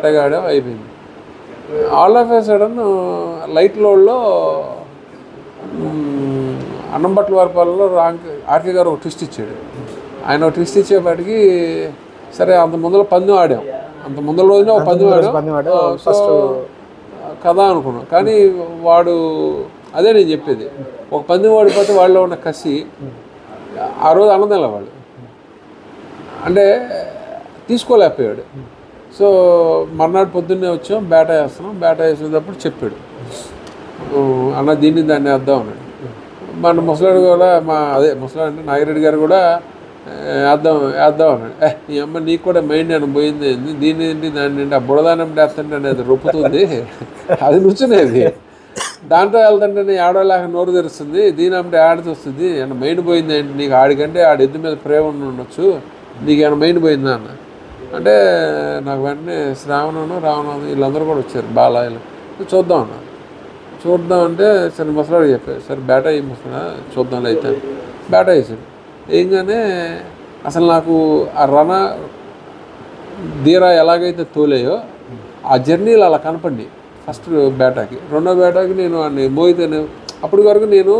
ఆటగాడాం అయిపోయింది. All of a sudden light లోడ్లో అన్నంబట్ల వారిపాలలో రాంక్ ఆర్కే గారు ఒక ట్విస్ట్ ఇచ్చాడు. ఆయన ఒక ట్విస్ట్ ఇచ్చేపాటికి సరే అంత ముందర పందెం ఆడాం. అంత ముందర రోజున ఒక పందెం ఆడాం. సో కదా అనుకున్నాం. కానీ వాడు అదే నేను చెప్పేది. ఒక పందెం ఓడిపోతే వాళ్ళలో ఉన్న కసి ఆ రోజు అన్నదల వాళ్ళు అంటే తీసుకోలేకపోయాడు. సో మర్నాడు పొద్దున్నే వచ్చాం బేట వేస్తున్నాం. బేట వేసేటప్పుడు చెప్పాడు. అన్న దీన్ని దాన్ని వేద్దాం అన్నాడు. మన ముసలాడు కూడా మా అదే ముసలాడు అంటే నాగిరెడ్డి గారు కూడా వేద్దాం వేద్దాం అన్నాడు. ఈ అమ్మ నీకు కూడా మైండ్ అని పోయింది ఏంది? దీన్ని ఏంటి దాన్ని ఏంటి? ఆ బుడదానం వేస్తుంటే అనేది రొప్పుతుంది. అది నుంచునేది. దాంట్లో వెళ్తుంటే ఆడలేక నోరు తెరుస్తుంది. దీని అంటే ఆడితే వస్తుంది. ఏమన్నా మైండ్ పోయింది ఏంటి? నీకు ఆడికంటే ఆడి ఎద్దు మీద ప్రేమ ఉండొచ్చు. నీకు ఏమైనా మైండ్ పోయిందా అన్న? అంటే నాకు వెంటనే శ్రావణను రావణను వీళ్ళందరూ కూడా వచ్చారు బాలాయలు చూద్దాం అన్న. చూద్దాం అంటే సరే ముసలాడు చెప్పారు. సరే బేటా వేయి ముసలా చూద్దాం అయితే. బేటా వేసాడు ఏంగానే అసలు నాకు ఆ రణ ధీరా ఎలాగైతే తోలేయో ఆ జర్నీలు అలా కనపడి ఫస్ట్ బేటాకి రెండో బేటాకి నేను వాడిని మోయితేనే అప్పటి వరకు నేను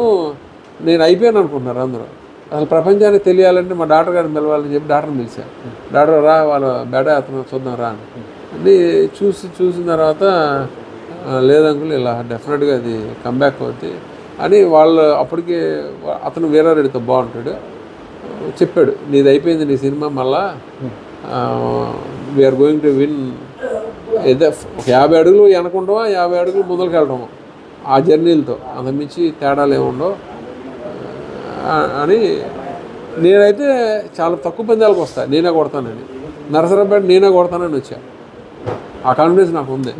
నేను అయిపోయాను అనుకుంటున్నారు అందరూ. అసలు ప్రపంచానికి తెలియాలంటే మా డాక్టర్ గారిని పిలవాలని చెప్పి డాక్టర్ని పిలిచాను డాక్టర్ రా వాళ్ళ బెడ అతను చూద్దాం రా అని. అని చూసి చూసిన తర్వాత లేదంకులు ఇలా డెఫినెట్గా అది కంబ్యాక్ అవుద్ది. అని వాళ్ళు అప్పటికే అతను వీరారెడ్డితో బాగుంటాడు. చెప్పాడు నీది అయిపోయింది నీ సినిమా మళ్ళా వీఆర్ గోయింగ్ టు విన్ ఏదో ఒక యాభై అడుగులు వెనకుండవా యాభై అడుగులు ముందరికి వెళ్ళడము ఆ జర్నీలతో అంతమించి తేడాలు ఏముండవు. అని నేనైతే చాలా తక్కువ పందాలకు వస్తాను నేనే కొడతానని. నరసరాపేట నేనే కొడతానని వచ్చా. ఆ కాన్ఫిడెన్స్ నాకు ఉంది.